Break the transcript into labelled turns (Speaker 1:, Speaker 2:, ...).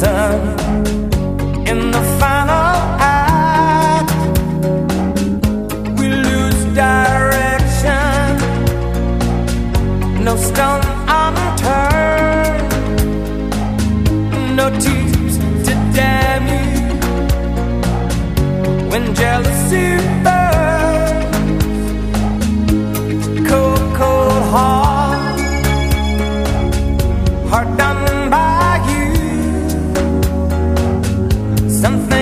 Speaker 1: sun in the final act. We lose direction, no stone unturned, no tears to damn you when jealousy. Something